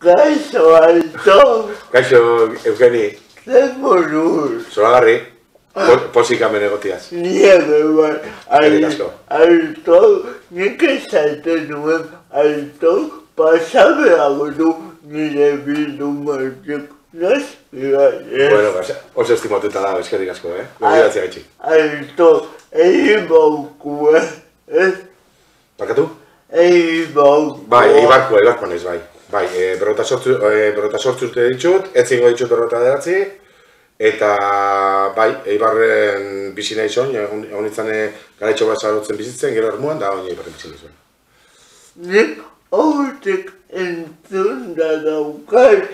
Kaixo, alto, Kaixo, Eugeni, zer moduz? zoragarri, po- posik hemen egotiaz. Nieve, bai, alto, nik esaten nuen, alto, pasabeago du nire bildu martik. Nas, bai, Bueno, oso estimatuta da, eskerrik asko, eh? Gobidatzea gaitxik. Alto, egin bauku, eh? Barkatu? egin bauku. Bai, eibarko, eibarko naiz, bai. Bai, e, berrota sortzu, e, berrota sortzu urte ditut, ez zingo ditut berrota deratzi, eta bai, eibarren bizi nahi zon, egon e, garaitxo bat zarotzen bizitzen, gero ermuan, da oin eibarren bizi nahi zon. Nik hortik entzun da daukat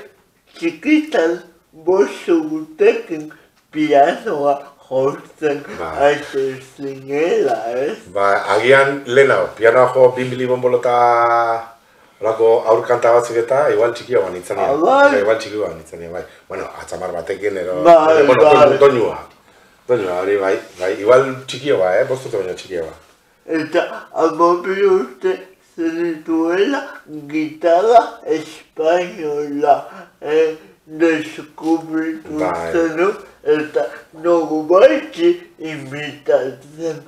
txikitan bosu gutekin pianoa jotzen Bai. hasi zinela, ez? Ba, agian lehenago, pianoa jo bimbili Olako aurkanta batzuk eta igual txikio ba nintzen Ah, bai. Igual txikio ba nintzen bai. Bueno, atzamar batekin ero... Bai, bueno, bai. doinu- doinua. Doinua, hori bai, bai. Igual txikio ba, eh? Bostute baino txikio ba. Eta amabi urte zenituela gitarra espainola eh, deskubritu Bai. zenu eta norbaiti imitatzen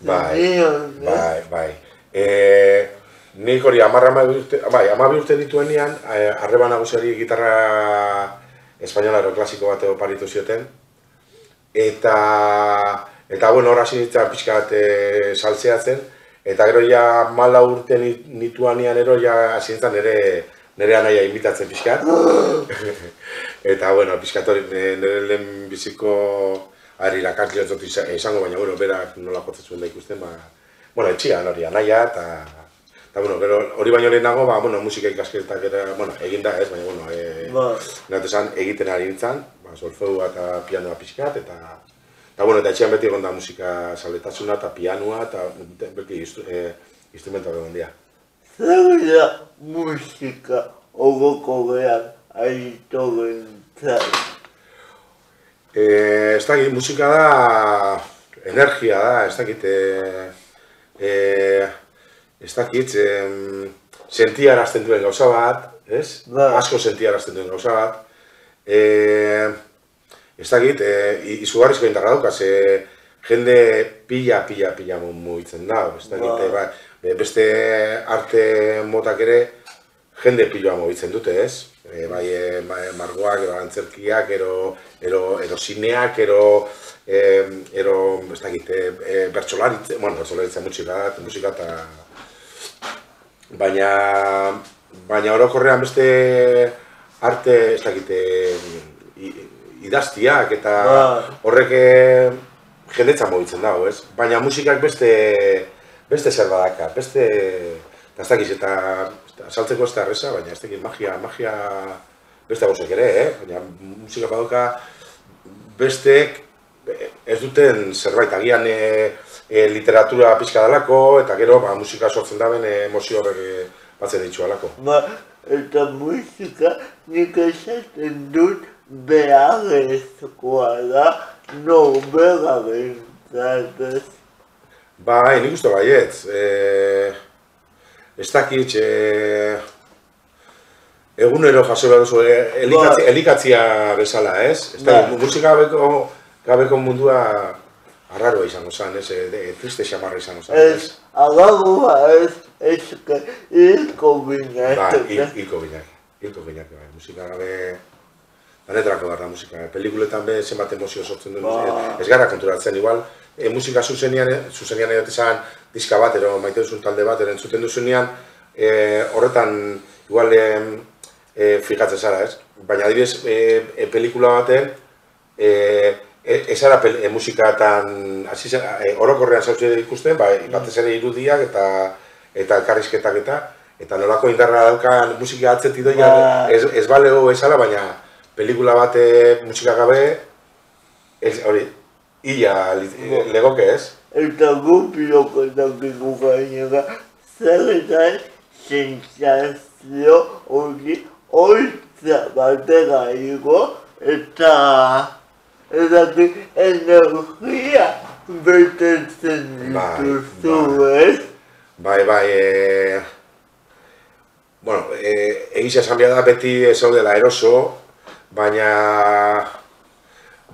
Bai, ez? bai, bai. E, nik hori amarra amabi urte, bai, amabi urte dituenean, eh, arreba nagusiari gitarra espainola ero klasiko bat oparitu zioten. Eta, eta bueno, hor hasi nintzen pixka bat e, saltzeatzen. Eta gero ja mala urte nit- nituanean ero ja hasi nintzen nire, nire anaia imitatzen pixka. Eta, bueno, pixkat hori ne- nire lehen biziko ari irakasle izango, baina, bueno, berak nola jotzen zuen da ikusten, ba, bueno, etxian hori anaia, eta, eta, bueno, gero hori baino lehenago, ba, bueno, musika ikasketak era, bueno, eginda ez, baina, bueno, e, Ba. Esan, egiten ari nintzen, ba, solfeua eta pianoa pixkat, eta, eta, bueno, eta etxean beti egon da musika saletasuna, eta pianoa, eta beti instru, e, instrumenta egon dira. Zer da musika ogoko behar aito gentzat? E, ez dakit, musika da, energia da, ez dakit, e, e, ez dakit, em, sentiarazten duen gauza bat, ez? Ba. Asko sentiarazten duen gauza bat. E, ez dakit, e, izugarrizko indarra daukaz, e, jende pila, pila, pila mu- mugitzen da, ez dakit, Ba. e, ba, be- beste arte motak ere jende piloa mugitzen dute, ez? E, bai, e, ma- margoak, ero antzerkiak, ero, ero, ero zineak, ero, e, ero, ez dakit, e, e, bertsolaritza, bueno, bertsolaritza musika da, musika eta... Baina, baina orokorrean beste arte, ez dakit, e, i- idaztiak eta Ba. horrek e, jendetza mugitzen dago, ez? Baina musikak beste, beste zer badaka, beste, ez dakiz, eta saltzeko ez da erreza, baina ez dakit magia, magia beste gauzek ere, eh? Baina musika badoka bestek eh, ez duten zerbait, agian e, e, literatura pixka dalako, eta gero ba, musika sortzen daben e, emozio horrek e, batzen ditu alako. Ba, eta musika nik esaten dut beharrezkoa da norbera gentzat, ez? Bai, nik uste baietz. E, ez dakit, e, egunero jaso behar duzu, e, elikatzi, Bai. elikatzia bezala, ez? Ez dakit, Bai. musika gabeko, gabeko mundua arraroa izango zen, ez? E, de- triste xamarra izango zen, Ez, ez? agagoa ez, ez hilko hil- ez? hilko ginak, hilko ginak, bai. Musika gabe, danetarako behar da musika. Pelikuletan be zenbat emozio sortzen duen, Ba. ez gara konturatzen, igual, e, musika zuzenian, zuzenian edo izan diska bat, ero maite duzun talde bat, ero entzuten duzunean, e, horretan, igual, e, e, fijatzen zara, ez? Baina adibidez, e, e, pelikula baten, e, e, ez ara pel, e, musikatan, hasi zara, e, orokorrean zautzen ikusten, ba, batez ere irudiak eta eta elkarrizketak eta eta nolako indarra daukan musika atzetik doia, Ba. ez, ez balego bezala, baina pelikula bate musika gabe, ez, hori, ia li- legoke ez? Eta gupioko dakigu gainera, zer eta sensazio hori oitza batera igo, eta edaki energia betetzen dituzu, ez? Bai, bai, e, bueno, e, egizia esan da beti zaudela eroso, baina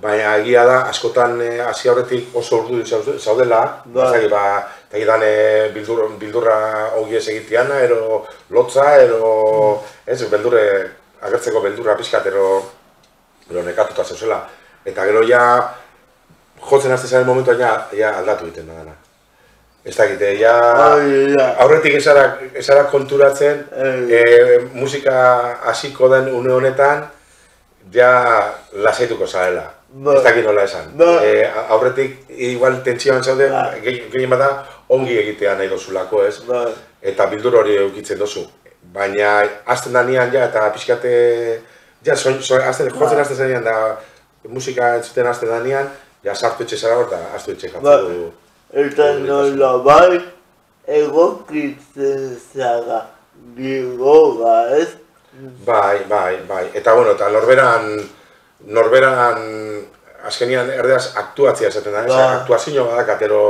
baina egia da, askotan e, hasi aurretik oso urdu zaudela, Bai. ba, ba, eta egitan e, bildur, bildurra ongi ez egitean, ero lotza, ero, ez, beldurre, agertzeko beldurra pixkat, ero, ero nekatuta zeuzela. Eta gero ja, jotzen haste zaren momentuan ja, ja aldatu egiten da dana. Ez dakite, ja, Ai, ja. aurretik esara, esara konturatzen, Eh. e, musika hasiko den une honetan, ja lasaituko zarela. Ba. Ez dakit nola esan. Ba. E, aurretik igual tentsioan zaude, Ba. ge- gehien bada ongi egitea nahi dozulako, ez? Bai. Eta bildur hori eukitzen dozu. Baina azten danean ja, eta pixkate, ja, soin, soin, azten, jotzen Ba. azten zanean, da musika entzuten azten danean, ja sartu etxe zara eta aztu etxe Ba. jatzu. Eta nola bai, egokitzen zara bigoga, ez? Bai, bai, bai. Eta bueno, eta norberan, norberan, azkenian erdeaz aktuatzea esaten da, ez? Ba. Aktuazio badakat, ero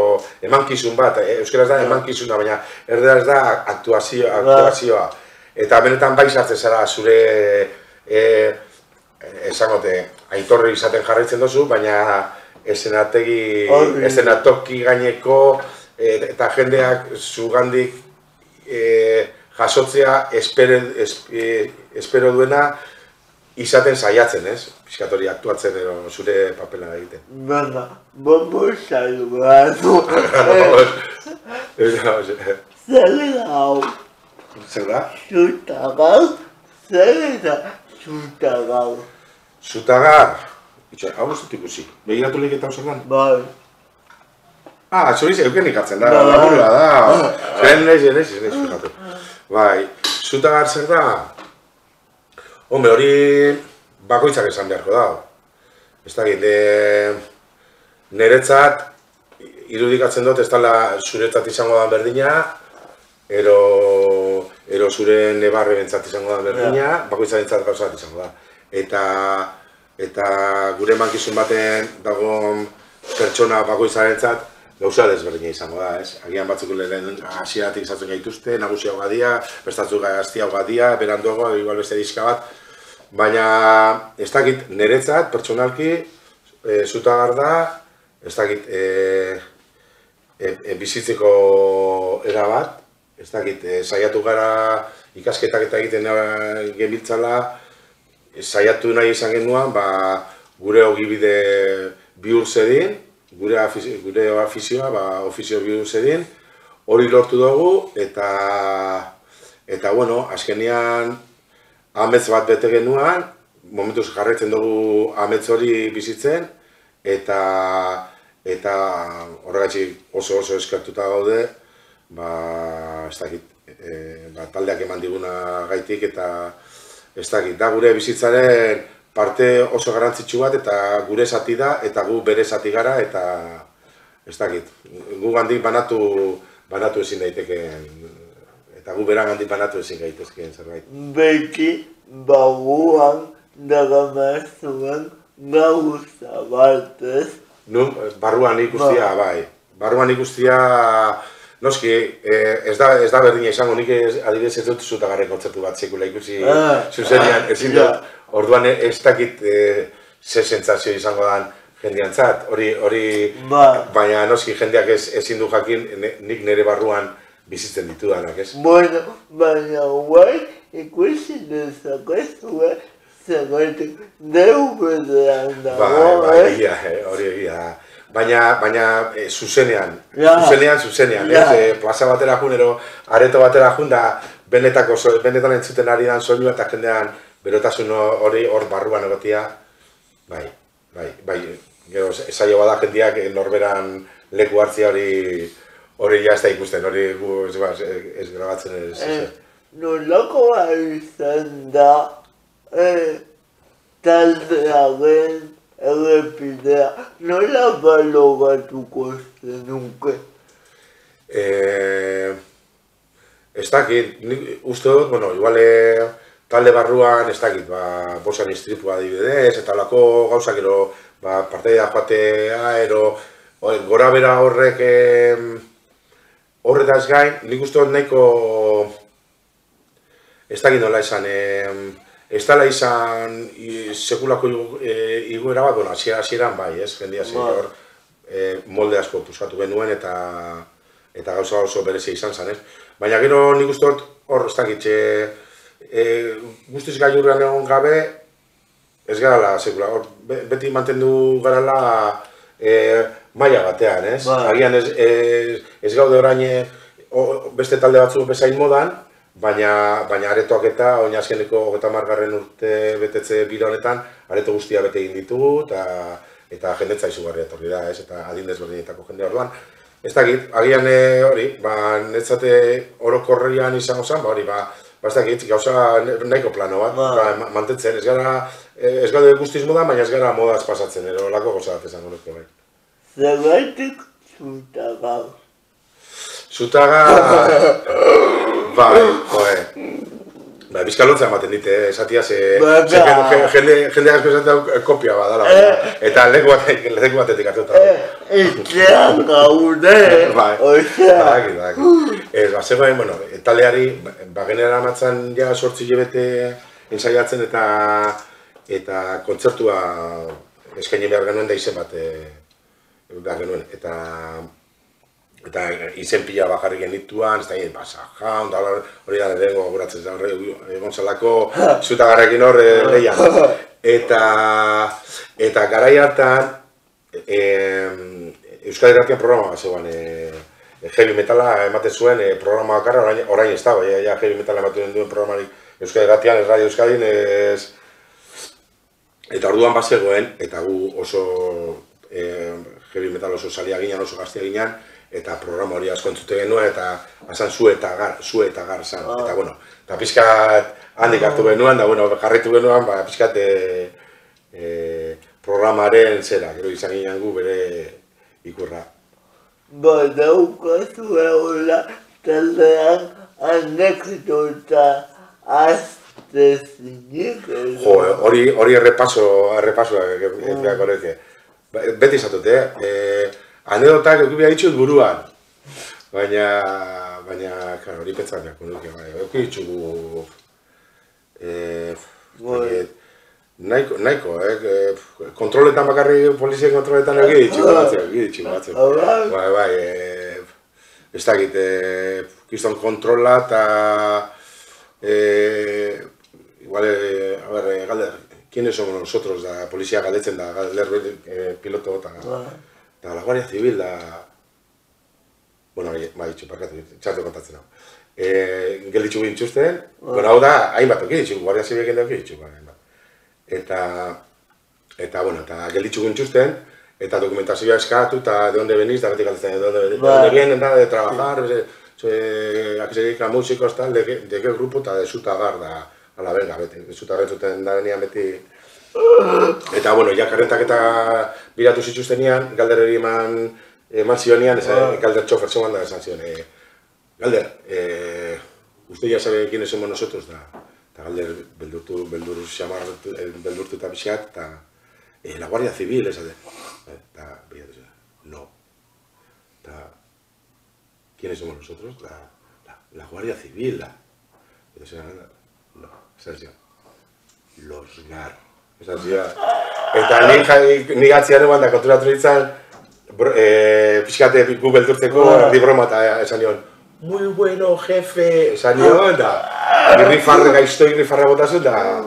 emankizun bat, e, euskaraz da emankizuna, baina erdeaz da aktuazio, aktuazioa. Eta benetan bai sartzen zara zure, e, esangote, aitorri izaten jarraitzen duzu, baina esenategi, esenatoki gaineko, e, eta jendeak zugandik e, jasotzea espere, es, e, espero duena izaten saiatzen, ez? Piskatori aktuatzen edo zure papela egiten. Venga, vamos saludando. Zer da hau, Zer da? zuta gau? Zer da zuta gau? Zutagar, itxo, hau ez dut ikusi. Begiratu lehik eta dan? Bai, Ah, zuriz euken ikatzen da, Bai. laburua da. Zeren naiz, naiz, naiz, fijatu. Bai, zutagar zer da? Hombre, hori bakoitzak esan beharko da. Ez da, de, niretzat irudikatzen dut ez dela zuretzat izango da berdina, ero, ero zure nebarre bentsat izango da berdina, bakoitzak bentsat gauza bat izango da. Eta, eta gure mankizun baten dagoen pertsona bakoitzarentzat gauza desberdina izango da, ez? Agian batzuk lehen hasieratik izatzen gaituzte, nagusiago badia, bestatzuk gaztiago badia, beranduago, igual beste diska bat, baina ez dakit niretzat, pertsonalki, e, zutagar da, ez dakit e, e, e, bizitzeko era bat, ez dakit, e, saiatu gara ikasketak eta egiten genbiltzala, saiatu nahi izan genuen, ba, gure ogibide bihur zedin, gure, afizio, gure afizioa, ba, ofizio bihur zedin, hori lortu dugu, eta, eta bueno, azkenean, amets bat bete genuan, momentuz jarraitzen dugu amets hori bizitzen, eta eta horregatik oso oso eskertuta gaude, ba, ez dakit, e, ba, taldeak eman diguna gaitik, eta ez dakit, da gure bizitzaren parte oso garrantzitsu bat, eta gure zati da, eta gu bere zati gara, eta ez dakit, gu gandik banatu, banatu ezin daitekeen, eta gu beran gandik banatu ezin gaitezkeen zerbait. beti baguan dagamazuen gauza bat, ez? Nun, barruan ikustia, bai. Barruan ikustia, noski, eh, ez, da, ez da berdina izango, nik ez, adibidez ez dut zutagarren kontzertu bat sekula ikusi Ah, zuzenean, ah, ezin dut, orduan ez dakit eh, ze sentsazio izango dan jendeantzat, hori, hori, Ba. baina noski jendeak ez, ezin du jakin, ne- nik nire barruan bizitzen ditudanak, ez? Bueno, baina guai ikusi dezakezue zergatik DVD-an Bai, dago, bai, ez? egia, eh, hori egia da. Baina, baina e, zuzenean, Ja. zuzenean, zuzenean, Ja. ez? E, plaza batera jun, ero, areto batera jun, da, benetako, benetan entzuten ari dan soinua eta jendean berotasun hori hor barruan egotia, bai, bai, bai, gero, esaio bada jendeak eh, norberan leku hartzia hori, hori ja ez da ikusten, hori gu ez, ba, ez, ez grabatzen ez, ez, Eh, ez. Nolakoa izan da eh, taldearen errepidea, nola balogatuko zenuke? Eh, ez dakit, uste dut, bueno, igual eh, talde barruan, ez dakit, ba, bosan istripua adibidez, eta lako gauzak ero, ba, parteia joatea, ero, oi, gora bera horrek, eh, horretaz gain, nik uste dut nahiko, ez dakit nola esan, e, ez dala izan i, sekulako e, igoera bat, bueno, hasiera hasieran bai, ez, jendia zen Bai. hor, e, molde asko puskatu genuen eta eta gauza oso berezia izan zen, ez? Baina gero nik uste dut, hor, ez dakit, e, e, guztiz gailurrean egon gabe, ez garala sekula, hor, be- beti mantendu garala e, maila batean, ez? Bai. Agian ez, ez, ez gaude orain e, beste talde batzuk bezain modan, baina, baina aretoak eta oin azkeneko hogeita margarren urte betetze bira honetan, areto guztia bete egin ditugu, eta, eta jendetza izugarria etorri da, ez? Eta adin desberdinetako jende orduan. Ez dakit, agian e, hori, ba, netzate orokorrean izango zen, ba, hori, ba, ba, ez dakit, gauza nahiko plano bat, Ba. ba, ma- mantentzen, ez gara, eh, ez gara guztiz moda, baina ez gara modaz pasatzen, ero lako gauza bat esango nuke bai. Zergaitik zuta gau. Zutaga, bai, joe, Ba, bizkalotza ematen dit, eh, esatia ze, Ba, ze ba. jende, jende, asko eh, kopia badala, Eh. eta leku batetik, leku batetik hartuta. Eh, etxean gaude, Bai, osea. badakit, badakit. Ez, ba, zegoen, bueno, taldeari, ba, genera matzan ja sortzi jebete ensaiatzen eta eta kontzertua eskaini behar genuen da izen bat e, behar genuen. Eta eta izen pila bajarri genituan, ez da egin, basa, jaun, da hori da lehenko da horre, egon zelako zutagarrekin hor eh, lehian. Eta, eta garai hartan, em, Euskal Herratian programa bat zegoen, e, heavy metala ematen zuen e, programa bakarra, orain, orain ez da, bai, ja, heavy metala ematen duen programarik Euskal Herratian, ez Radio Euskadin, ez... Eta orduan bazegoen, eta gu oso e, heavy metal oso salia ginen, oso gaztia ginen, eta programa hori asko entzute genuen, eta azan zu eta gar, zu eta gar zan. Ah. Eta bueno, eta pixkat handik hartu genuen, da bueno, jarraitu genuen, ba, pixkat e, e, programaren zera, gero izan ginen gu bere ikurra. Ba, daukazu egola taldean anekdota aztezinik edo. Jo, hori hori errepaso, errepaso. Ba, Beti izatute, eh? E, anedotak eduki behar ditut buruan. Baina, baina, claro, hori pentsan jako nuke, bai, eduki ditugu, e, Bai. nahiko, nahiko, eh? E, kontroletan bakarri, polizien kontroletan eduki ditugu batzuk, eduki ditugu batzuk. Bai. Bai, bai, e, ez dakit, e, kiston kontrola eta, e, igual, e, a ver, e, galder, ¿quiénes somos nosotros? Da polizia galdetzen da, galder e, piloto eta, Bai. Da la Guardia Civil da, bueno, bai, bai, txuparkatu, txartu kontatzen hau. E, gelditzu gintxusten, bueno, hau da, hainbat oki ditxu, Guardia Civil egin dauki ditxu, hainbat. Eta, eta, bueno, eta gelditzu gintxusten, eta dokumentazioa eskatu, eta de onde venís, da beti galdetzen, de onde, de Bai. onde vienen, da, de trabajar, de, de, a que se dedica músicos, tal, de, qué- de qué grupo, eta de Zutagar, da, ala, venga, beti, de Zutagar entzuten da benian beti, Eta, bueno, ja karrentak eta biratu zituztenean, galdereri eman, eman zionean, esan, galder txofer zegoen da esan zion, eh, galder, eh, usted ya sabe quiénes somos nosotros, da, eta galder beldurtu, beldur xamar, eh, beldurtu eta pixat, eta eh, la Guardia Civil, esate, eta bilatu no, eta, ¿quiénes somos nosotros? La, la, la Guardia Civil, la, no, esan zion, los gar. Esan zion. Eta ni, jai- ni gatzian eman da konturatu nintzen, bro- eh, pixkate gu beldurtzeko Ah. erdi broma eta esan nion, muy bueno, jefe, esan nion, da, irri farre, gaizto irri farre botazun, da,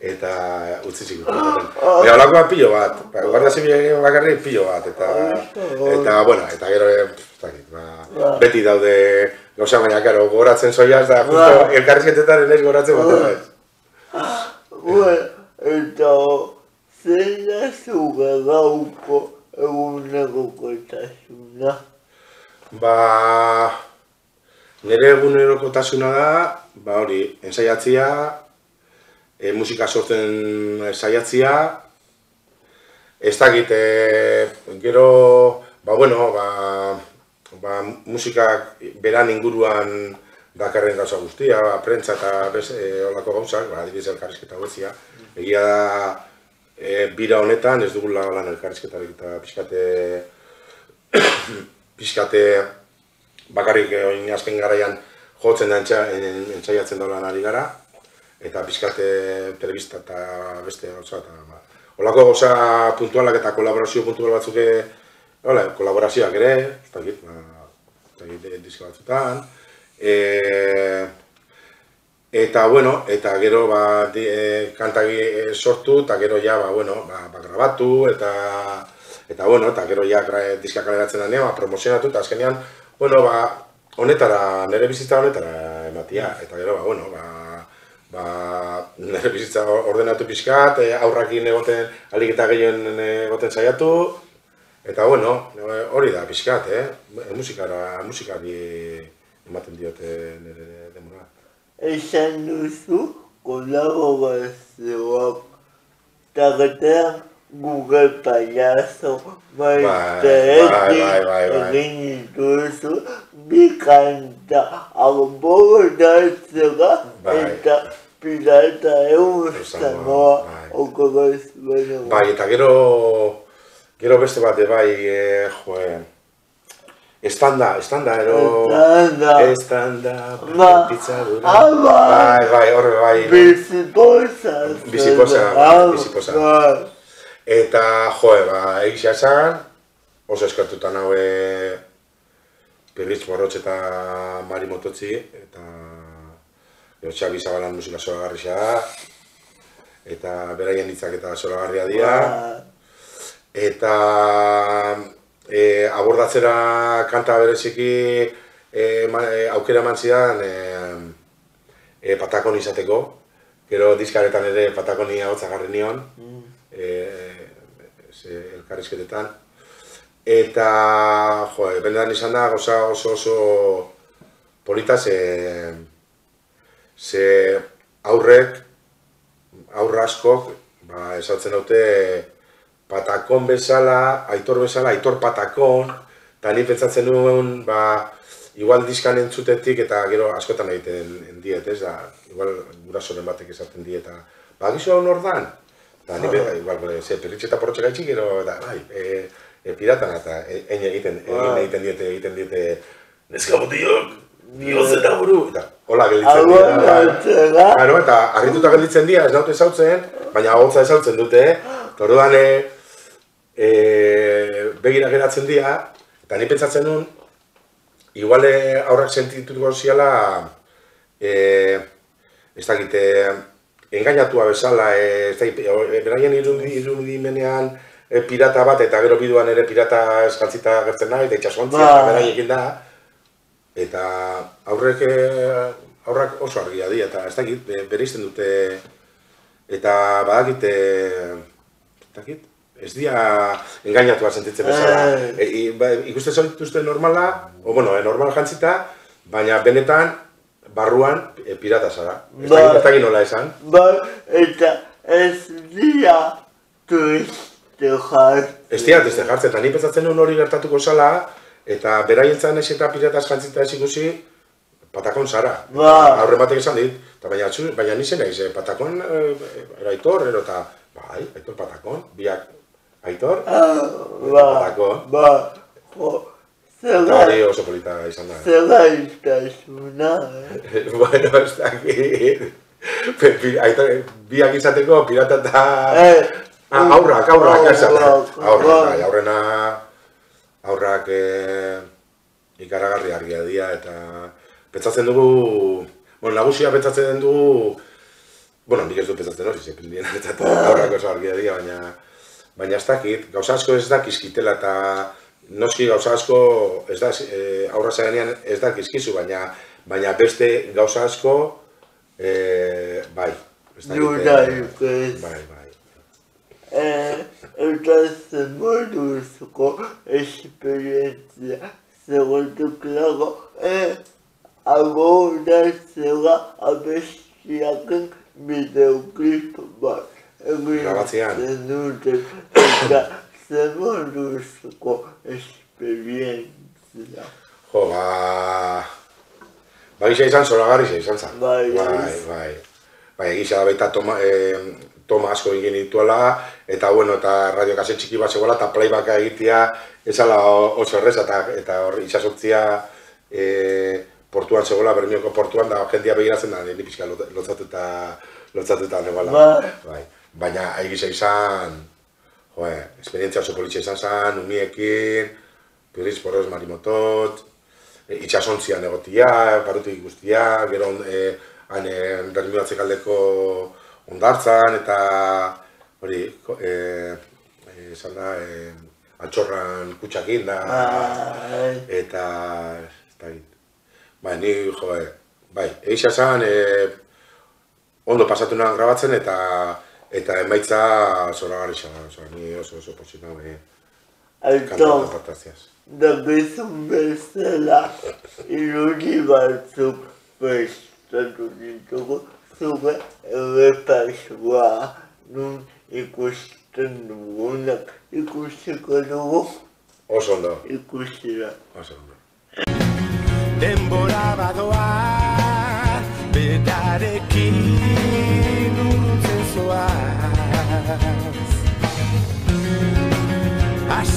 eta utzi zikut. Eta olakoa pilo bat, ba, guardia zibilen bakarrik pilo bat, eta, eta, bueno, eta gero, eh, ez dakit, ba, beti daude, gauza baina, karo, goratzen zoiaz, da, justo, elkarrizketetan ez goratzen bat, ez. Eta zein da zuga gauko eguneko kotasuna. Ba, nire egunerokotasuna da, ba hori, ensaiatzia, e, musika sortzen saiatzia, ez dakit, e, gero, ba bueno, ba, ba, musikak beran inguruan dakarren gauza guztia, prentza eta bez, e, olako gauzak, ba, adibidez elkarrizketa guztia. Egia da, e, bira honetan ez dugula lan elkarrizketarik eta pixkate pixkate bakarrik eh, oin azken garaian jotzen da entzaiatzen dolan ari gara, eta pizkate telebista eta beste gauza, eta ba. Olako gauza puntualak eta kolaborazio puntual batzuk, e, hola, kolaborazioak ere, ez dakit, ba, ez dakit, e, diska batzutan. E, eta, bueno, eta gero, ba, di, e, kantagi e, sortu, eta gero ja, ba, bueno, ba, ba grabatu, eta, eta, bueno, eta gero ja, gra- diska kaleratzen denean, ba, promozionatu, eta azkenean, bueno, ba, honetara, nire bizitza honetara ematia, eta gero, ba, bueno, ba, ba, nire bizitza ordenatu pixkat, e, aurrakin egoten, alik eta gehien egoten saiatu, eta bueno, hori da pixkat, eh? musikara, musikari ematen diote nire demora. Esan duzu kolaborazioak. Tartean Google Payaso bai, bai, bai, bai. egin dituzu bi kanta abordatzera Bai. eta pirata euskanoa bai. okoraz baino. Bai, eta gero, gero beste bat, bai, e, joe, estanda, estanda, ero... Estanda. Estanda, Ba, pitzadura. ah, bai. Bai, horre, bai. Bizipoza, zara. bai, bizipoza. Bai. Eta, joe, ba, egizia esan, oso eskartuta naue Pirritz Borrotx eta Mari Mototzi, eta gero Xabi Zabalan musika zoragarria da, eta beraien hitzak eta zoragarria dira. Bai. Eta e, abordatzera kanta bereziki e, ma, e, aukera eman zidan e, e, patakon izateko. Gero diskaretan ere patakoni ahotsa jarri nion, e, ze, elkarrizketetan. Eta, jo, benetan izan da, goza oso oso polita, ze, ze aurrek, aurra askok, ba, esaltzen dute, patakon bezala, aitor bezala, aitor patakon, eta ni pentsatzen nuen, ba, igual diskan entzutetik eta gero askotan egiten diet, ez da, igual gurasoren batek esaten diet, eta, ba, gizu hon ordan? Eta ni, be, igual, be, ze, perritxe eta porrotxe gaitxik, gero, da, bai, e, e, piratana, eta egin egiten, egin Bai. egiten diete, egiten diete, neska botiok, bihotz eta buru, eta, hola gelditzen dira, bai. Claro, eta harrituta gelditzen dira, ez naute ezautzen, baina hotza ezautzen dute, eta orduan e, e, begira geratzen dira, eta ni pentsatzen nun, igual e, aurrak sentituko ziala, e, ez dakit, e, engainatua bezala, e, ez dakit, e, beraien irudi, irudimenean e, pirata bat, eta gero biduan ere pirata eskaltzita gertzen nahi, eta itxasontzia, eta Bai. beraiekin da, eta aurrek eh, aurrak oso argia dira eta ez dakit be- bereizten dute eta badakit eh, ez dakit ez dira engainatua sentitzen bezala. E, ba, ikusten zaituzte normala, o bueno, e, normal jantzita, baina benetan barruan e, pirata zara. Ez Ba. ez dakit nola esan. Bai, eta ez dira turiste jartzen. Ez dira, ez jartzen, eta ni pentsatzen nuen hori gertatuko zala, eta beraientzan ez eta pirataz jantzita ez ikusi, patakon zara. Ba. Aurre batek esan dit, eta baina, baina nizen naiz, eh, patakon eh, era aitor, ero eta, bai, aitor patakon, biak aitor, Ah, ba, Patakon. ba, jo, eta hori oso polita izan da. zera itasuna, eh? bueno, ez dakit. Aitor, biak izateko pirata eta... Eh, Ah, aurrak, aurrak, ez aurrak, Aurrak, bai. aurrena... Aurrak eh, ikaragarri argia dira eta... Pentsatzen dugu... Bueno, nagusia pentsatzen dugu... Bueno, nik ez dut pentsatzen hori, ze pilien eta aurrak oso argia dira, baina... Baina ez dakit, gauza asko ez da kizkitela eta... Noski gauza asko ez da, e, aurra zarenean ez da kizkizu, baina, baina beste gauza asko, e, bai. ez dakit, eh, Dudarik ez. Bai, bai. Eh, eta zemoduzko esperientzia zegoetuklako, eh, abordatzera abestiaken bideoklip bat. Grabatzean. zenuten, eta zemoduzko esperientzia. Jo, ba... Ba, gisa izan zoragarri izan zan. Bai, bai, bai. Bai, gisa da baita toma, eh, toma asko egin dituela, eta bueno, eta radio kase txiki bat zegoela, eta playbacka egitea, ezala oso erreza, eta, eta hor isasortzia eh, portuan zegoela, bermioko portuan, da jendia begiratzen da, ni pixka lot- lotzatuta, lotzatuta negoela. Bai. Bai. Baina, egisa izan, joe, esperientzia oso politxe izan zen, umiekin, pirriz porroz marimotot, e, itxasontzian egotia, barutik guztia, gero e, han e, bermioatzek aldeko ondartzan, eta hori, e, e, da, e, altxorran kutsakin da, Bai. eta egin. Bai, ni, jo, e, bai, egisa zen, e, ondo pasatu nahan grabatzen, eta eta emaitza zora gari zara, ni oso oso e, kantatu Alto, apartaziaz. da bezun bezala irudi batzuk prestatu ditugu, zuge errepasua nun ikusten dugunak ikusiko dugu Oso ondo, ikusi da. oso ondo. Denbora badoa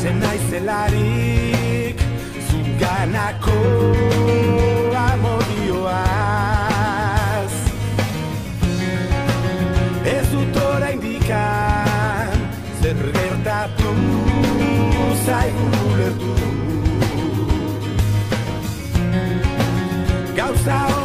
Hasen naizelarik Zuganako amodioaz. Ez dut oraindikan Zer gertatu zaigun ulertu. Gauza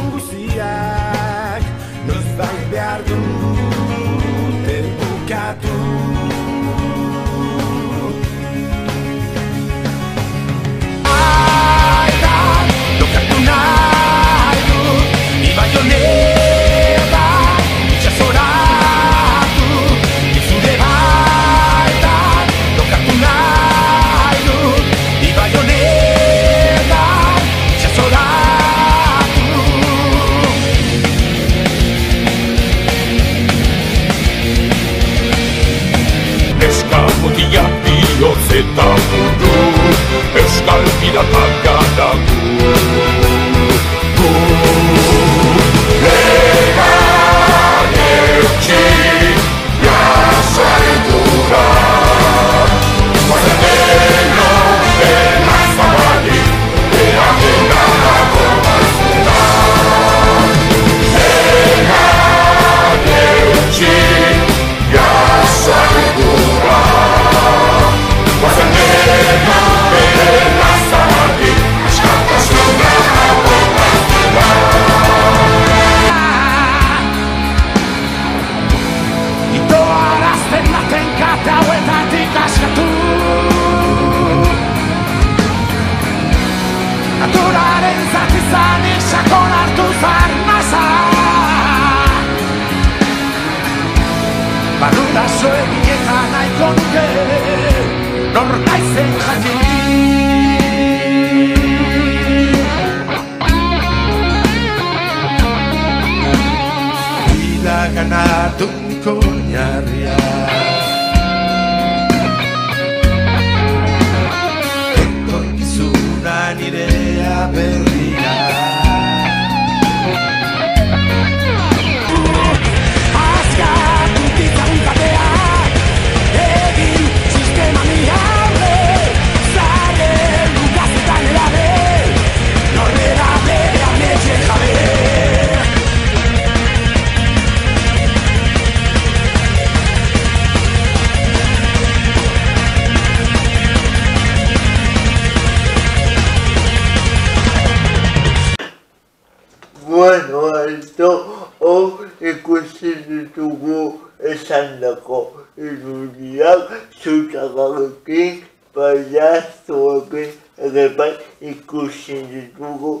esan dako irudiak zutagarekin, paiazoekin ere bai ikusi ditugu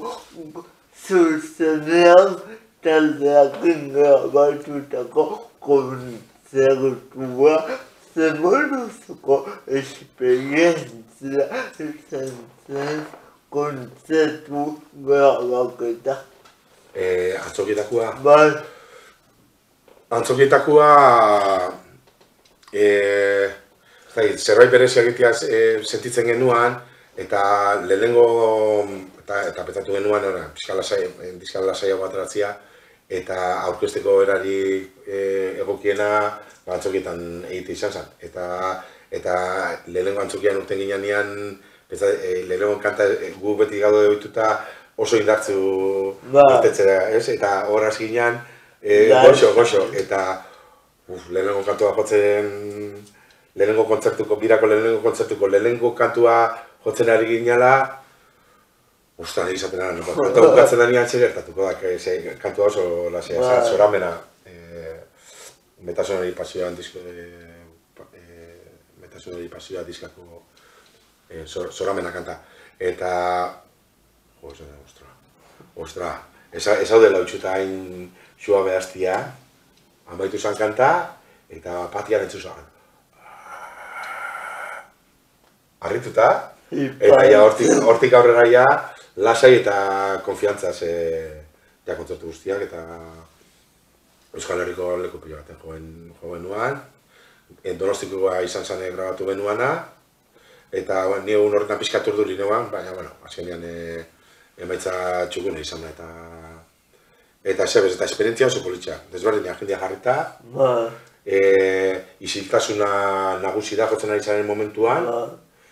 zuzenean taldeakin grabatutako kontzertua zemoluzko esperientzia izan zen kontzertu grabaketa. E, antzokietakoa, Bai, antzokietakoa, e, ez dakit, zerbait berezia egitea e, sentitzen genuan, eta lehenengo, eta, eta petatu genuan, ora, pixkal lasai, pixkal lasaiago ateratzea, eta aurkezteko erari e, egokiena ba, antzokietan egite izan zen. Eta, eta lehenengo antzokian urten ginean, e, lehenengo kanta e, gu beti gaude ohituta oso indartzu Ba. ez? Eta hor hasi ginen, e, goxo, goxo, eta uf, lehenengo kantua jotzen, lehenengo kontzertuko, birako lehenengo kontzertuko, lehenengo kantua jotzen ari ginala, Ostra, nire izaten no? Kanta bukatzen denean zer gertatuko da, ze, kantua oso lasea, bai. zoramena, e, metasonari pasioan disko, e, pa- e, metasonari pasioa diskako e, zor, zoramena kanta. Eta, jo, ostra, ostra, ez hau dela utxuta hain xua behaztia, amaitu zan kanta, eta patian entzu zan. Arrituta, eta ja hortik, hortik aurrera ja, lasai eta konfiantzaz e, ja kontzertu guztiak, eta Euskal Herriko leku pilo baten joen, joen nuan, en donostikoa izan zane grabatu benuana, eta bueno, ni egun horretan pixkat urduri baina, bueno, azkenean e, emaitza txukuna izan da, eta eta zebez, eta esperientzia oso politxa, desberdinak jendea jarrita, Ba, e, isiltasuna nagusi da jotzen ari zaren momentuan, ba,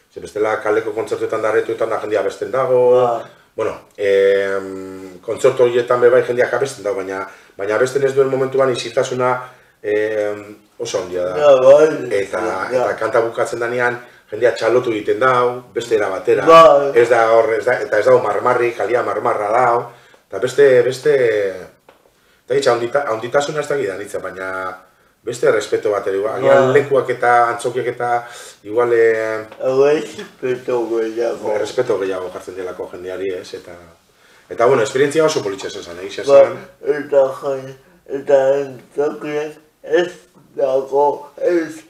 Ze bestela kaleko kontzertuetan da arretuetan da jendea abesten dago. Ba. Bueno, em, kontzertu horietan be bai jendeak abesten dago, baina baina abesten ez duen momentuan isiltasuna em, oso handia da. ja, bai. Eta, ja. eta kanta bukatzen danean, jendea txalotu egiten dau, beste era batera. Bai. Ez da hor, ez da, eta ez dago marmarri, kalia marmarra dau. Eta beste, beste, eta hitza, ondita, onditasuna ez da gidan hitza, baina beste respeto bat ere, agian Bai. lekuak eta antzokiak eta igual eh, respeto gehiago. respeto gehiago jartzen delako jendeari, ez, eta... Eta, bueno, esperientzia oso politxa zen zen, egia Ba, zen. eta jai, eta entzokiak ez dago ez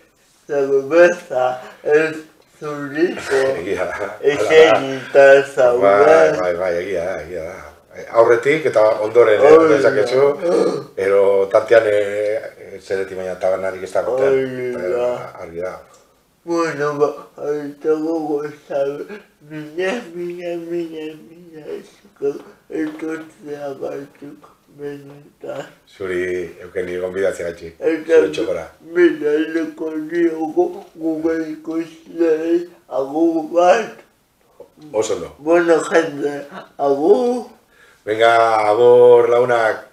zerbeza, ez zuriko, Egia da. hala da. esenita Bai, bai, bai, egia da, egia da. Aurretik eta ondoren Hori eh, da. dezakezu, ero tartean eh, zeretik baina tabernarik ez dagoetan. Eta, da. Argi da. Bueno, ba, aitago gozabe, mina, mina, mina, mina, esko, etortzea gaituk, benetan. Zuri, euken nire gonbidatzea gaitxi. Eta Zuri txokora. miraleko diogo gure ikuslei agur bat. Oso ondo. Bueno, gente, agur. Venga, agor launak.